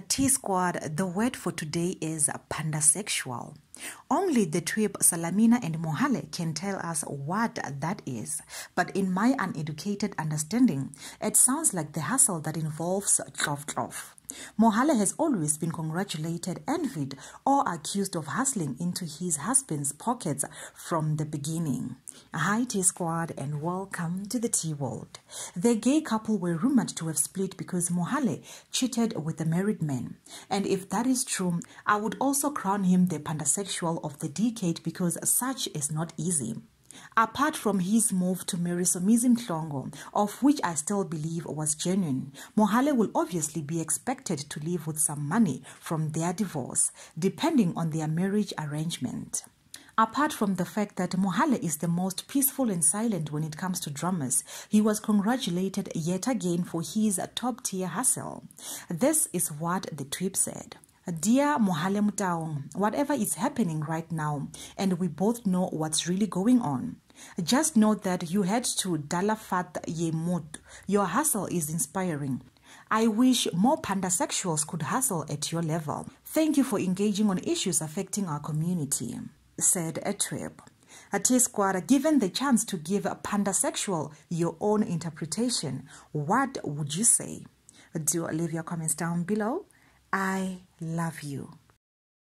T Squad, the word for today is pandasexual. Only the Twib, Salamina, and Mohale can tell us what that is. But in my uneducated understanding, it sounds like the hustle that involves trof trof. Mohale has always been congratulated, envied, or accused of hustling into his husband's pockets from the beginning. Hi, T Squad, and welcome to the Tea World. The gay couple were rumored to have split because Mohale cheated with a married man. And if that is true, I would also crown him the pandasexual of the decade because such is not easy. Apart from his move to marry Somizi Mhlongo, of which I still believe was genuine, Mohale will obviously be expected to live with some money from their divorce, depending on their marriage arrangement. Apart from the fact that Mohale is the most peaceful and silent when it comes to drummers, he was congratulated yet again for his top tier hustle. This is what the tweet said. Dear Mohale Motaung, whatever is happening right now, and we both know what's really going on, just know that you had to Dalafat Yemut. Your hustle is inspiring. I wish more pandasexuals could hustle at your level. Thank you for engaging on issues affecting our community, said. A T Squad, given the chance to give a pandasexual your own interpretation, what would you say? Do leave your comments down below. I love you.